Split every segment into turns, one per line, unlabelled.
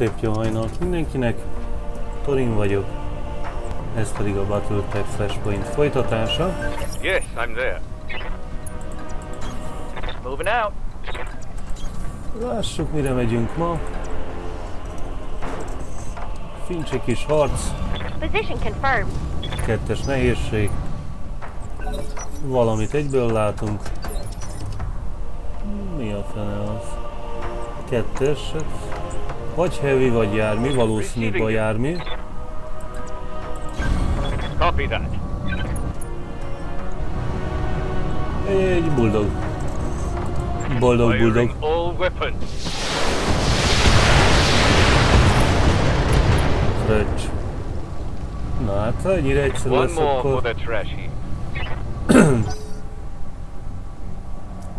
szép jó hajnalt mindenkinek, Torin vagyok, ez pedig a Battletech Flashpoint folytatása.
Yes, I'm there. Moving out.
Lássuk mire megyünk ma. Fincsi kis harc,
Position confirmed.
kettes nehézség. Valamit egyből látunk. Mi a fene az? Kettes, vagy heavy, vagy jármű, valószínűbb a jármű.
Copy that.
Egy bulldog. Boldog
weapons.
Fröccs. Na hát, ha ennyire egyszerű lesz, akkor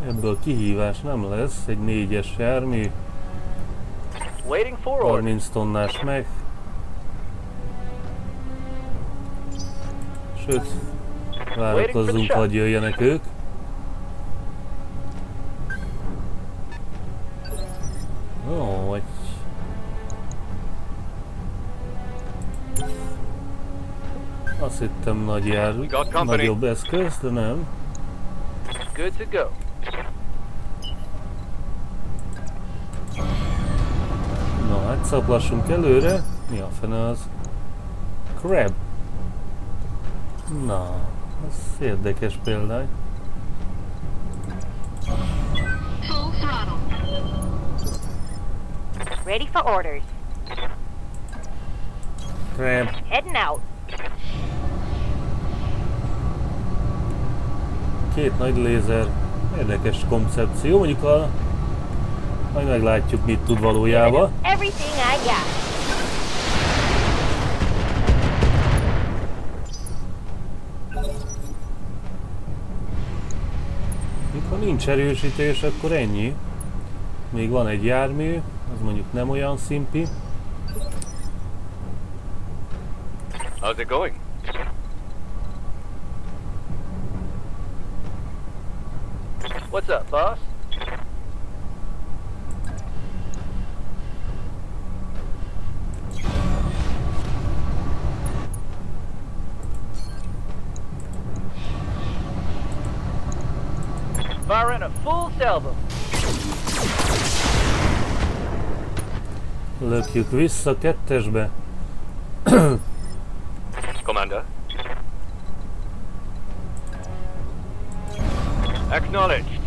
ebből kihívás nem lesz. Egy négyes jármű,
Waiting for orders.
30 tonnás meg. Sőt, várakozzunk, hogy jöjjenek ők. Vagy... Azt hittem nagy jár, nagyobb eszköz, de nem.
Good to go.
Na hát szaplassunk előre. Mi a fene az? Crab. Na, ez érdekes példány.
Full throttle. Ready for orders.
Crab.
Heading out.
Két nagy lézer. Érdekes koncepció. Mondjuk a... Majd meglátjuk mit tud valójában.
Everything I got.
Mikor nincs erősítés, akkor ennyi. Még van egy jármű, az mondjuk nem olyan szimpi.
How's it going? What's up, boss?
Lökjük vissza kettesbe.
Commander. Acknowledged.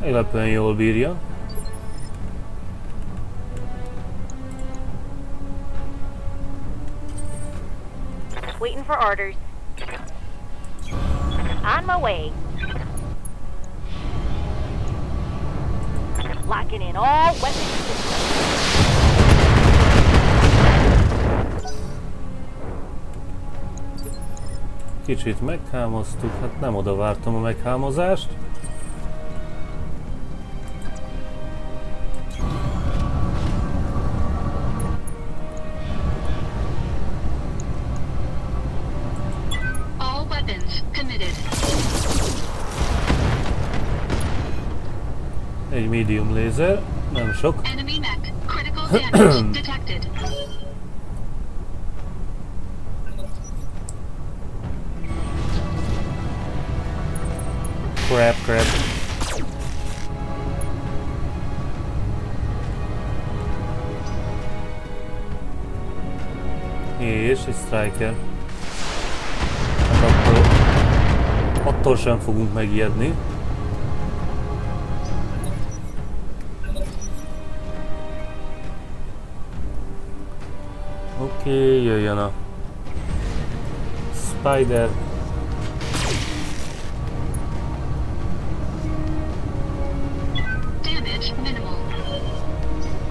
Meglepően jól bírja.
Waiting for orders. On my way. Locking in all weapons.
Kicsit meghámoztuk, hát nem oda vártam a meghámozást. Egy medium lézer, nem sok.
Enemy mech. Critical damage detected.
Crap, crap. És egy striker. Hát attól, attól sem fogunk megijedni. Oké, okay, jöjjön a Spider.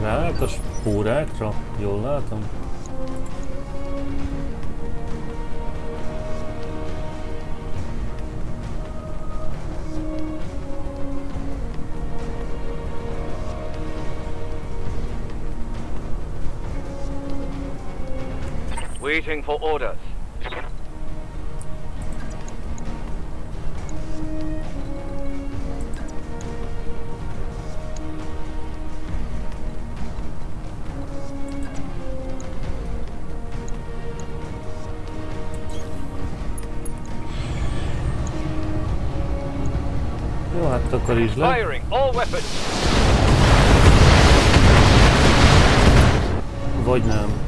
Ráállt a spórákra? Jól látom?
Waiting for orders.
Jó, hát takarítsd le.
Firing all weapons.
Vagy nem.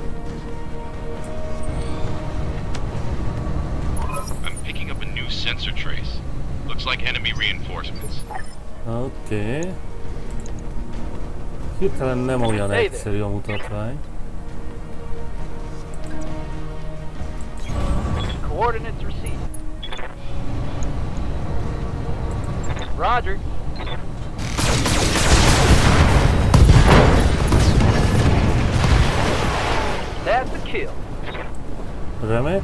Like enemy reinforcements.
Oké. Okay. Hirtelen nem olyan
Hey there.
egyszerű a mutatvány.
Coordinates received. Roger. That's a kill.
Remek.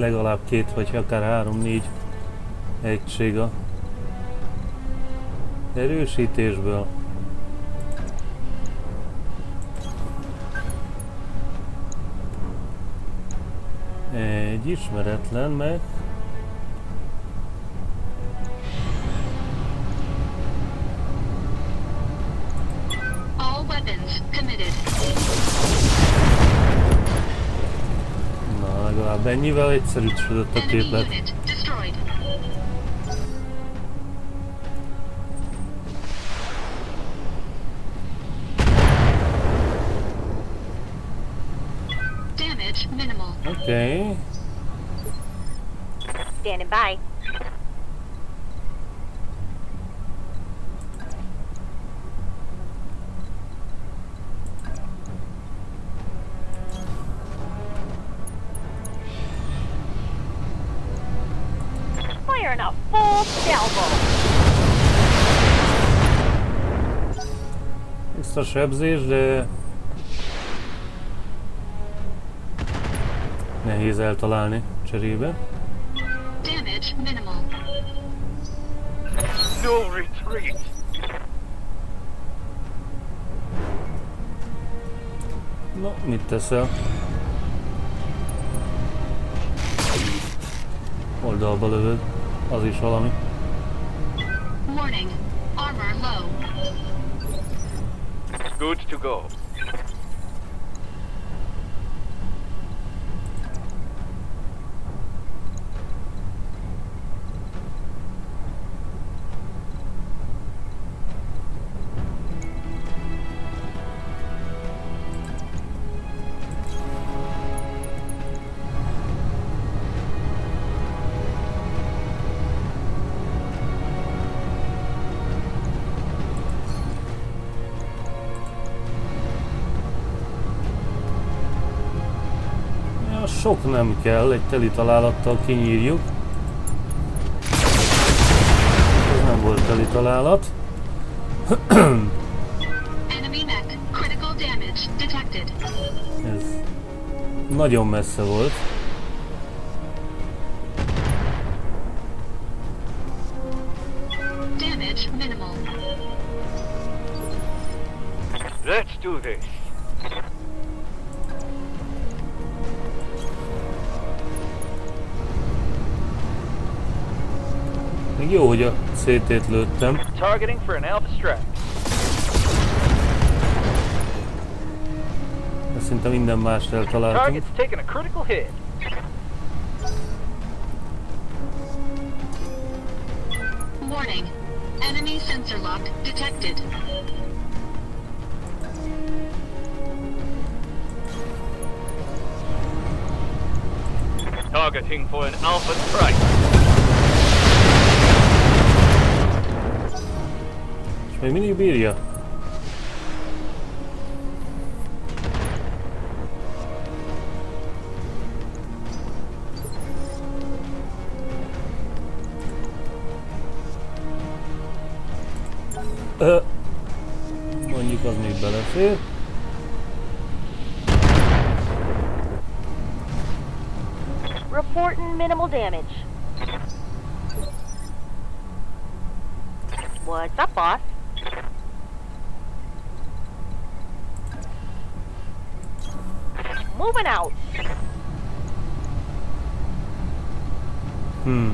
Legalább két vagy akár három-négy egység a erősítésből. Egy ismeretlen meg ennyivel egyszerűsödött a
Enemy
képlet.
unit destroyed. Damage minimal.
Oké. Okay.
Standing by.
Vissza sebzés, de... Nehéz eltalálni cserébe.
Damage minimal.
No retreat.
No, mit teszel? Oldalba lövöd. Az is valami.
Warning. Armor low.
Good to go.
Sok nem kell, egy teli találattal kinyírjuk. Ez nem volt teli találat. Ez nagyon messze volt.
Let's do this.
Jó, hogy a CT-t lőttem.
Targeting for an alpha strike.
De szinte minden mást eltaláltunk.
Target's taking a critical hit.
Warning. Enemy sensor lock detected.
Targeting for an alpha strike.
Még mindig bírja. Ö, mondjuk az még belefér.
Reporting minimal damage. What's up, boss? moving out.
Hmm.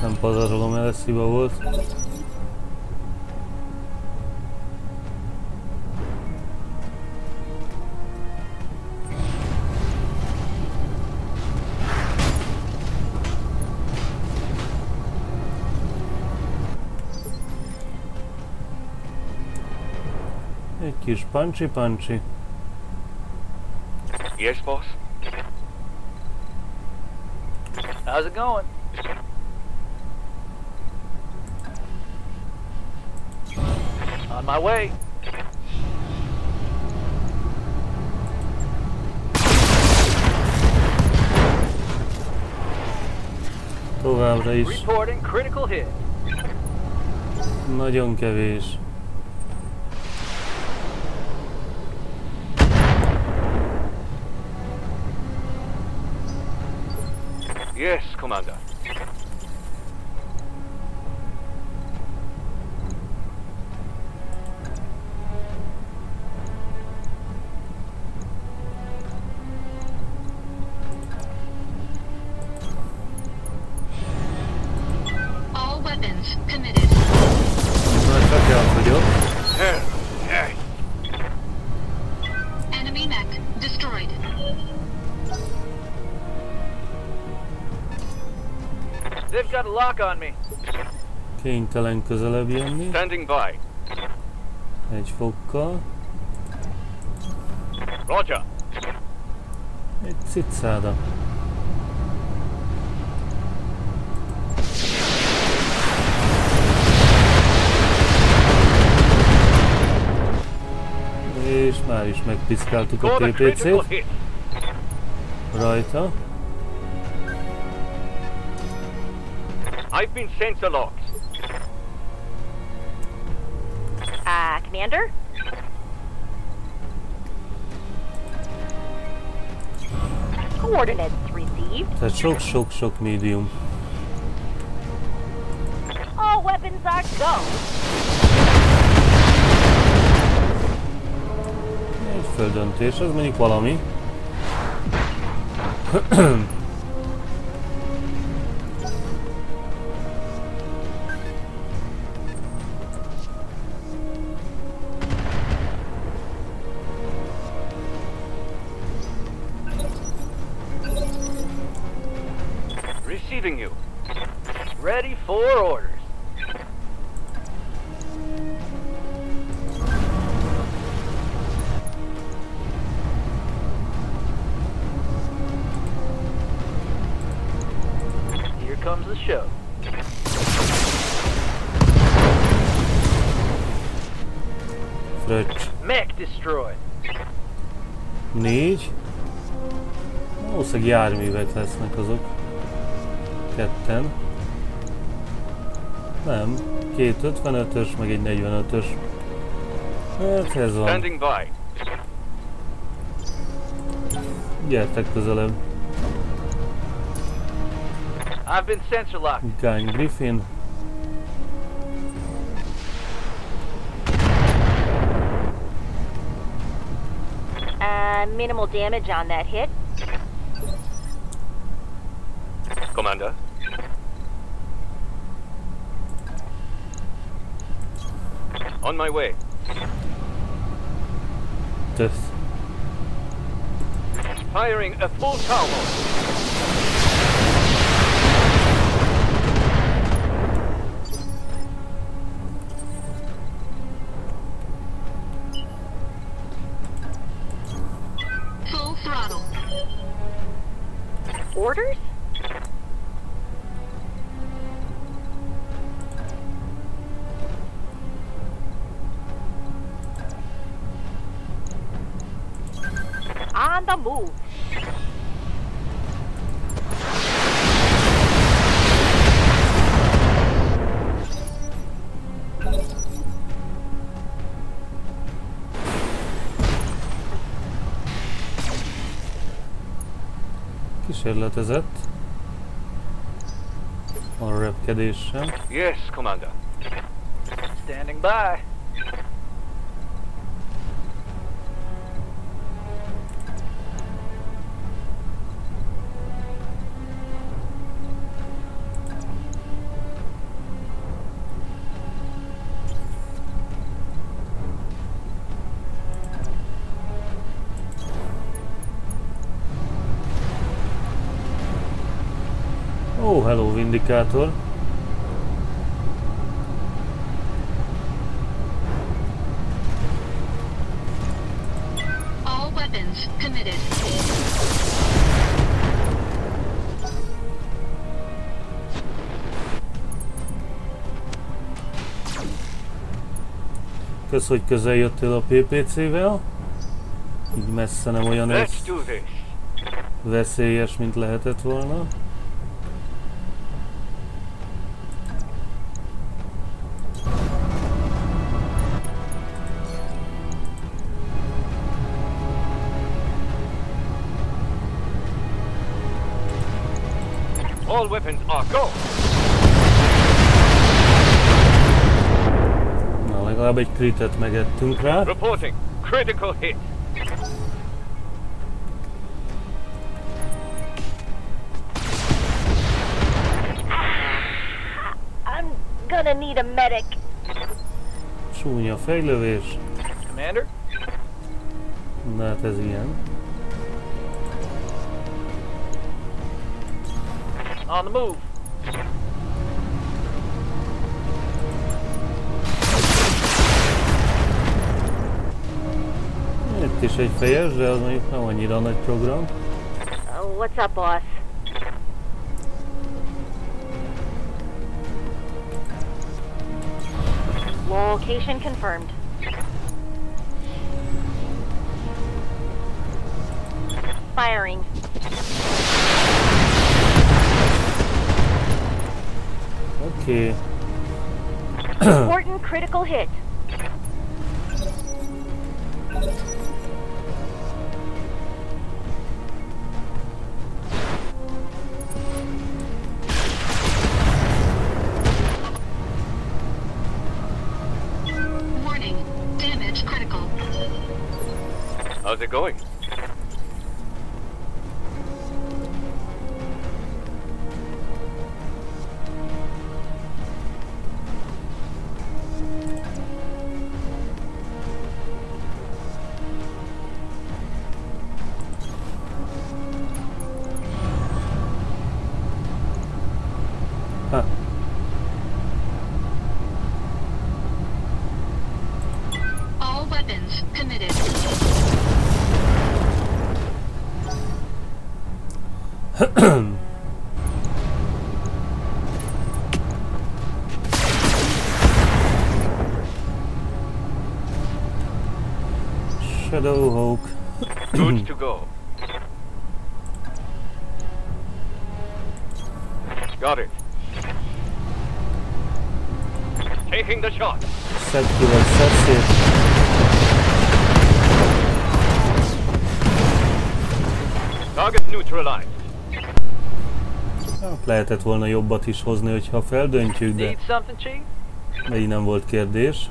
Sam pozor lumea si băut. Hiba punchy punchy.
Yes, boss? How's it going? On my way.
Továbbra is
Reporting critical hit.
nagyon kevés.
Commander.
All weapons committed.
Már
got a lock on me.
Kénytelen közelebb jönni.
Standing by.
Egy fokkal.
Roger.
Egy cicáda. És már is megpiszkáltuk a PPC-t rajta.
I've been sensor locked.
Uh, Commander? Coordinates received.
Tehát sok-sok-sok médium.
All weapons are go.
Egy földöntés, az mondjuk valami.
destroyed.
Négy. Valószínűleg járművek lesznek azok. Ketten. Nem. Két 55-ös, meg egy 45-ös. Hát ez van. Gyertek közelebb.
I've been sensor locked.
Gány Griffin.
Uh, minimal damage on that hit.
Commander. On my way.
Tösz.
Firing a full salvo.
On the move.
Kísérletezett. A repkedéssel.
Yes, Commander. Standing by.
Ó, oh, hello, Vindikátor.
All weapons committed.
Kösz, hogy közel jöttél a PPC-vel. Így messze nem olyan
Let's
ez
do this.
veszélyes, mint lehetett volna.
All weapons are go.
Na, legalább egy kritet megettünk rá.
Reporting. Critical hit.
I'm gonna need a medic.
Csúnya fejlővés.
Commander?
De hát ez ilyen.
On the move.
Ty się fejesz, że no jest no, nie donać program?
What's up, boss? Location confirmed. Firing.
Oké.
Important critical hit.
Taking the shot.
Szedd ki vagy szét.
Target neutralized.
Hát lehetett volna jobbat is hozni, hogyha feldöntjük, de így nem volt kérdés.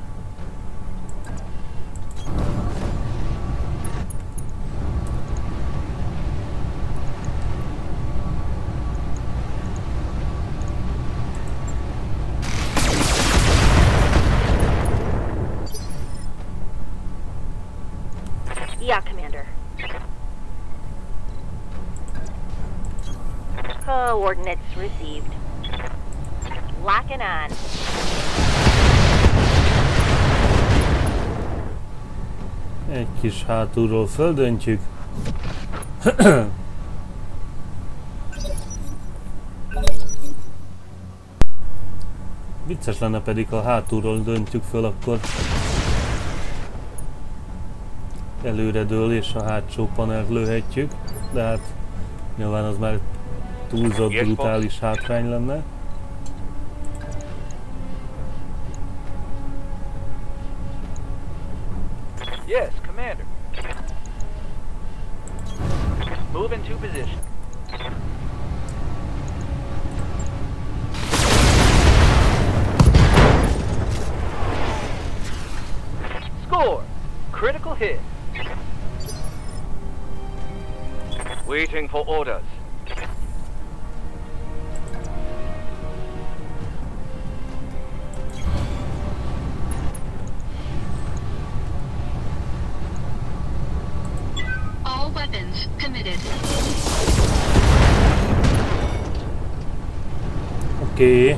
On.
Egy kis hátulról földöntjük. Vicces lenne pedig, ha hátulról döntjük föl, akkor előre dől és a hátsó panelt lőhetjük, de hát nyilván az már túlzott brutális hátrány lenne.
Critical hit. Waiting for orders.
All weapons committed.
Okay.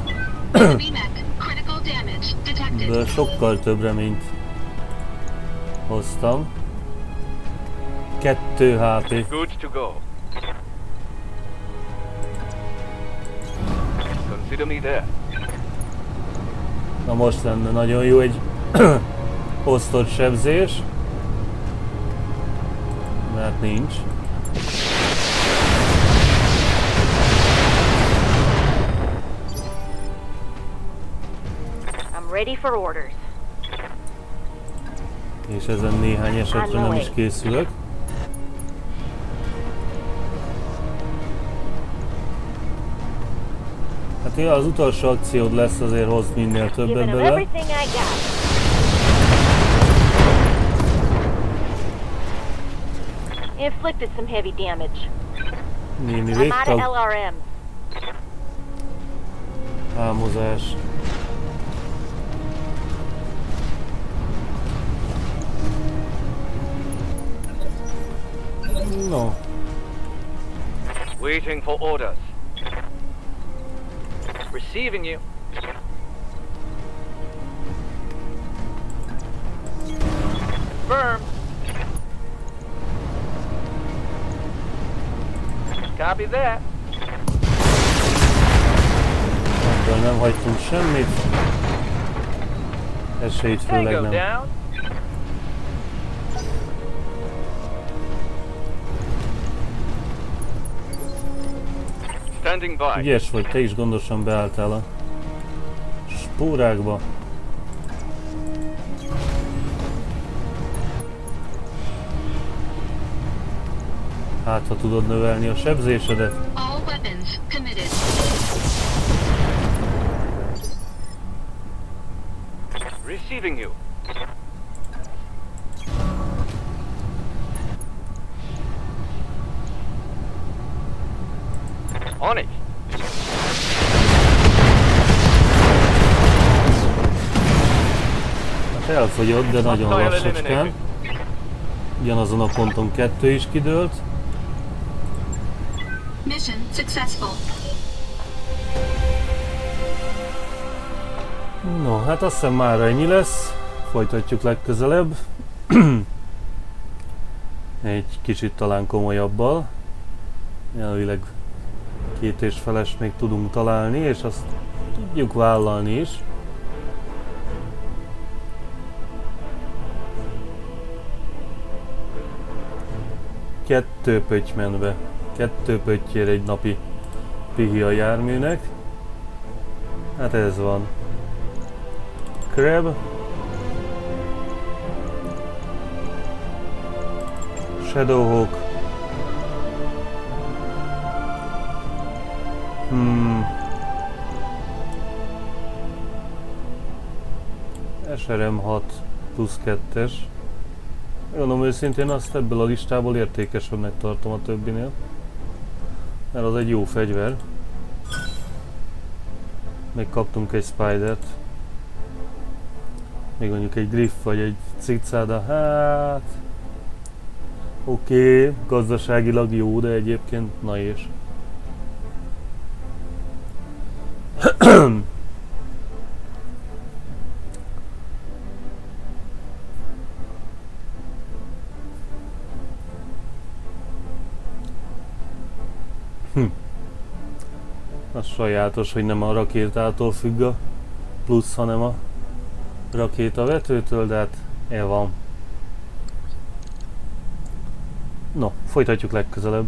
critical damage detected.
The shock curve remains. Hoztam. Kettő HP.
Good to go. Consider me there.
Na most lenne nagyon jó egy osztott sebzés. Mert nincs.
I'm ready for orders.
És ezen néhány esetre nem is készülök. Hát ja, az utolsó akciód lesz azért hoz minél többet
got. Inflicted some heavy damage.
Némi végtag,
LRM.
No.
Waiting for orders. Receiving you. Firm. Copy that.
Dobra, nawaj tym szemyt. Jeszcze i
tyle
nam.
down.
Ügyes vagy, te is gondosan beálltál a spórákba. Hát, ha tudod növelni a sebzésedet.
Receiving you.
Elfogyott, de nagyon lassacskán. Ugyanazon a ponton kettő is kidőlt.
Mission successful.
No, hát azt hiszem már ennyi lesz. Folytatjuk legközelebb. Egy kicsit talán komolyabbal. Elvileg két és feles még tudunk találni, és azt tudjuk vállalni is. Kettő pöttymennbe. Kettő pöttyér egy napi pihi a járműnek. Hát ez van. Crab. Shadowhawk. Hmm. SRM 6 plusz 2-es. Mondom őszintén azt ebből a listából értékesebbnek tartom a többinél. Mert az egy jó fegyver. Még kaptunk egy Spidert. Még mondjuk egy Griff vagy egy Cicáda, hát... Oké, okay, gazdaságilag jó, de egyébként na és. Sajátos, hogy nem a rakétától függ a plusz, hanem a rakétavetőtől, de hát el van. No, folytatjuk legközelebb.